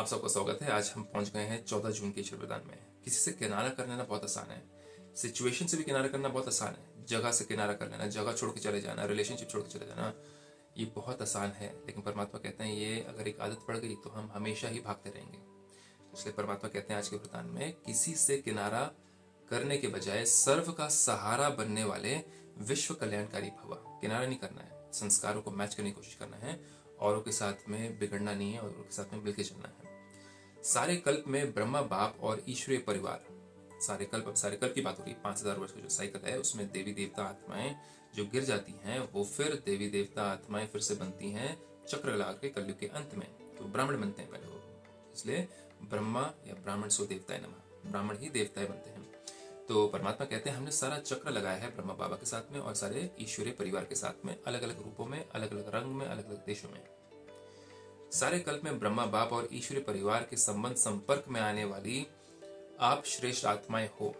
आप सबका स्वागत है। आज हम पहुँच गए हैं चौदह जून के ईश्वर में। किसी से किनारा कर लेना बहुत आसान है। सिचुएशन से भी किनारा करना बहुत आसान है। जगह से किनारा कर लेना, जगह छोड़ के चले जाना, रिलेशनशिप छोड़ के चले जाना, ये बहुत आसान है। लेकिन परमात्मा कहते हैं, ये अगर एक आदत पड़ गई तो हम हमेशा ही भागते रहेंगे। इसलिए परमात्मा कहते हैं आज के वरदान में, किसी से किनारा करने के बजाय सर्व का सहारा बनने वाले विश्व कल्याणकारी भवा। किनारा नहीं करना है। संस्कारों को मैच करने की कोशिश करना है। औरों के साथ में बिगड़ना नहीं है और उनके साथ में मिलकर चलना है। सारे कल्प में ब्रह्मा, बाप और ईश्वरीय परिवार। सारे कल्प, अब सारे कल्प की बात हो रही है, पाँच हज़ार वर्ष का जो साइकिल है, उसमें देवी देवता आत्माएँ जो गिर जाती हैं, वो फिर देवी देवता आत्माएँ फिर से बनती हैं चक्र लगा के कलयुग के अंत में। तो ब्राह्मण बनते हैं पहले वो। इसलिए ब्रह्मा या ब्राह्मण सो देवताएँ नमा। ब्राह्मण ही देवताएँ बनते हैं। तो परमात्मा कहते हैं, हमने सारा चक्र लगाया है ब्रह्मा, बाबा के साथ में और सारे ईश्वरीय परिवार के साथ में अलग अलग रूपों में अलग अलग रंग में अलग अलग देशों में। सारे कल्प में ब्रह्मा बाप और ईश्वरी परिवार के संबंध संपर्क में आने वाली आप श्रेष्ठ आत्माएँ हो।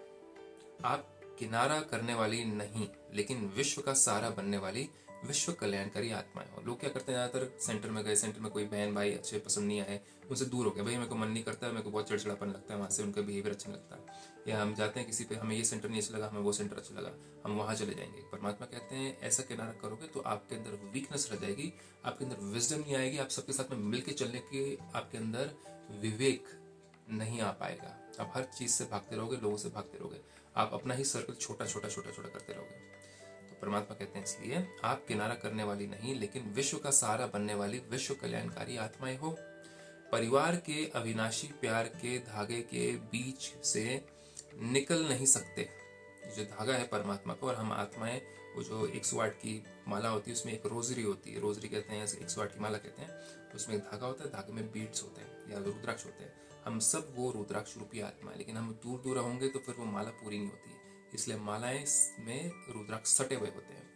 आप किनारा करने वाली नहीं, लेकिन विश्व का सहारा बनने वाली विश्व कल्याणकारी आत्माएँ हो। लोग क्या करते हैं ज़्यादातर? सेंटर में गए, सेंटर में कोई बहन, भाई अच्छे पसंद नहीं आए, उनसे दूर हो गए। भाई, मेरे को मन नहीं करता है मेरे को बहुत चिड़चिड़ापन लगता है वहाँ से, उनका बिहेवियर अच्छा लगता। है या हम जाते हैं किसी पे, हमें ये सेंटर नहीं अच्छा लगा, हमें वो सेंटर अच्छा लगा, हम वहाँ चले जाएँगे। परमात्मा कहते हैं, ऐसा किनारा करोगे तो आपके अंदर वीकनेस रह जाएगी, आपके अंदर विजडम नहीं आएगी, आप सबके साथ में मिलकर चलने के आपके अंदर विवेक नहीं आ पाएगा। आप हर चीज़ से भागते रहोगे, लोगों से भागते रहोगे। आप अपना ही सर्कल छोटा छोटा छोटा छोटा करते रहोगे। परमात्मा कहते हैं इसलिए, आप किनारा करने वाली नहीं, लेकिन विश्व का सहारा बनने वाली विश्व कल्याणकारी आत्माएँ हो। परिवार के अविनाशी प्यार के धागे के बीच से निकल नहीं सकते। जो धागा है परमात्मा को, और हम आत्माएँ, वो जो एक सौ आठ की माला होती है, उसमें एक रोजरी होती है। रोजरी कहते हैं, एक सौ आठ की माला कहते हैं उसमें एक धागा होता है, धागे में बीट्स होते हैं, या रुद्राक्ष होते हैं। हम सब वो रुद्राक्ष रूपी आत्मा है, लेकिन हम दूर दूर होंगे तो फिर वो माला पूरी नहीं होती है। इसलिए मालाएँ में रुद्राक्ष सटे हुए होते हैं।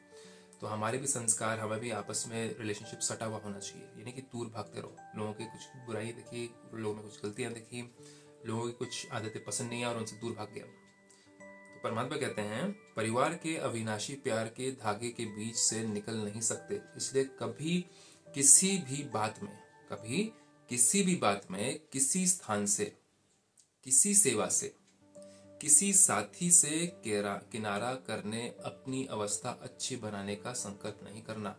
तो हमारे भी संस्कार, हमें भी आपस में रिलेशनशिप सटा हुआ होना चाहिए। यानी कि दूर भागते रहो। लोगों की कुछ बुराई देखी, लोगों में कुछ गलतियाँ देखी, लोगों की कुछ आदतें पसंद नहीं आई और उनसे दूर भाग गया। तो परमात्मा कहते हैं, परिवार के अविनाशी प्यार के धागे के बीच से निकल नहीं सकते। इसलिए कभी किसी भी बात में, कभी किसी भी बात में, किसी स्थान से, किसी सेवा से किसी साथी से किनारा करने अपनी अवस्था अच्छी बनाने का संकल्प नहीं करना।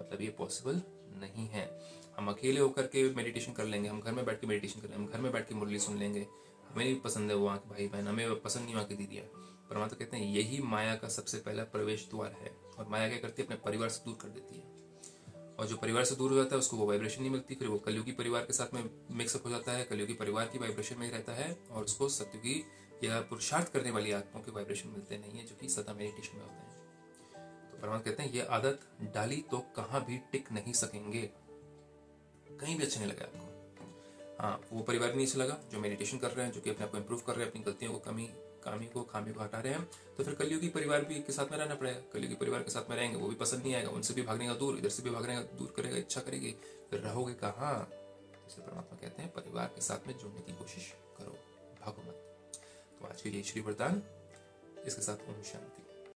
मतलब ये पॉसिबल नहीं है। हम अकेले होकर के मेडिटेशन कर लेंगे, हम घर में बैठ के मेडिटेशन कर हम घर में बैठ के मुरली सुन लेंगे। हमें नहीं पसंद है वहाँ के भाई बहन, हमें पसंद नहीं वहाँ की दीदियाँ परमात्मा कहते हैं, यही माया का सबसे पहला प्रवेश द्वार है। और माया क्या करती है? अपने परिवार से दूर कर देती है। और जो परिवार से दूर हो जाता है, उसको वो वाइब्रेशन नहीं मिलती, फिर वो कलयुगी परिवार के साथ में मिक्सअप हो जाता है। कलयुगी परिवार की वाइब्रेशन में रहता है और उसको सत्युगी या पुरुषार्थ करने वाली आत्माओं के वाइब्रेशन मिलते नहीं है, जो कि सदा मेडिटेशन में होते हैं। तो परमात्मा कहते हैं, ये आदत डाली तो कहाँ भी टिक नहीं सकेंगे। कहीं भी अच्छा नहीं लगा आपको। हाँ वो परिवार नहीं अच्छा लगा, जो मेडिटेशन कर रहे हैं, जो कि अपने आप को इम्प्रूव कर रहे हैं, अपनी गलतियों को, कमी, कामी को, खामी को हटा रहे हैं। तो फिर कलयुगी परिवार भी के साथ में रहना पड़ेगा। कलयुगी परिवार के साथ में रहेंगे, वो भी पसंद नहीं आएगा, उनसे भी भागने का दूर, इधर से भी भागने का दूर करेगा, इच्छा करेगी। फिर रहोगे कहाँ? जैसे परमात्मा कहते हैं, परिवार के साथ में जुड़ने की कोशिश। तो आज के लिए श्री वरदान। इसके साथ ओम शांति।